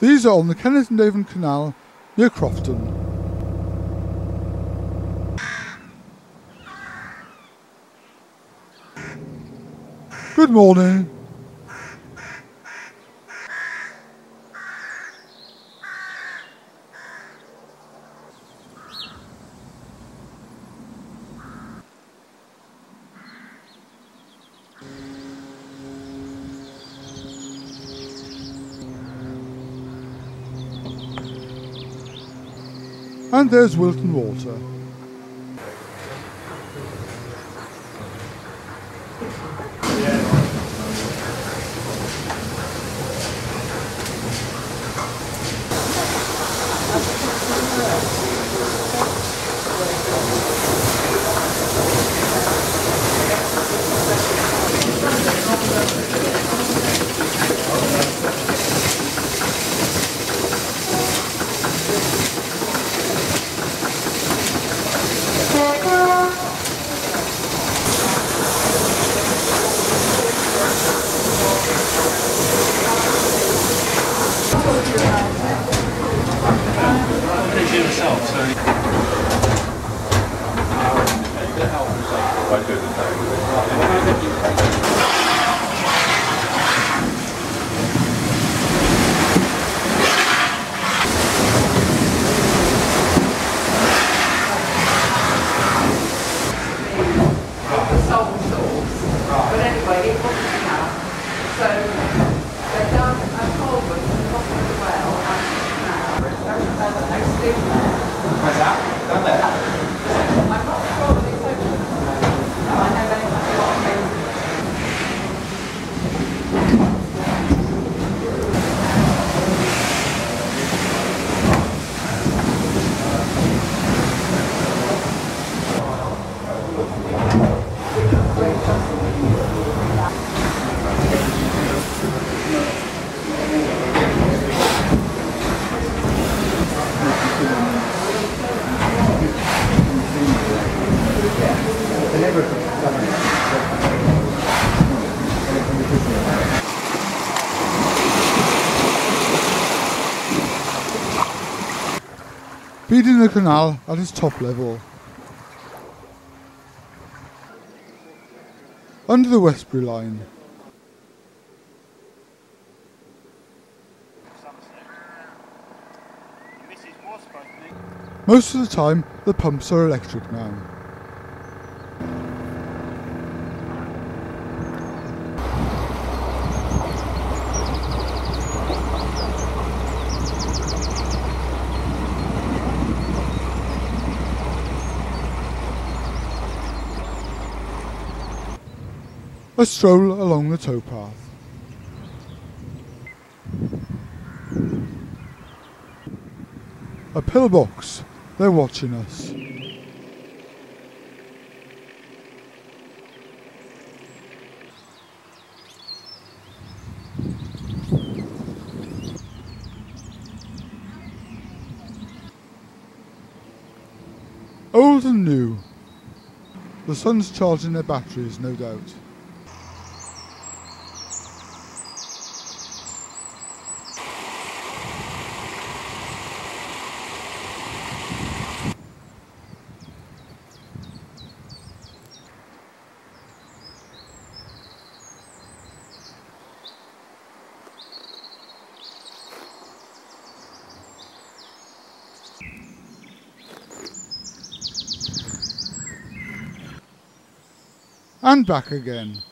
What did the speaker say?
These are on the Kennet and Avon Canal near Crofton. Good morning. And there's Wilton Water. バイでタイ。Feeding the canal at its top level. Under the Westbury line. Most of the time, the pumps are electric now. A stroll along the towpath. A pillbox. They're watching us. Old and new. The sun's charging their batteries, no doubt. And back again.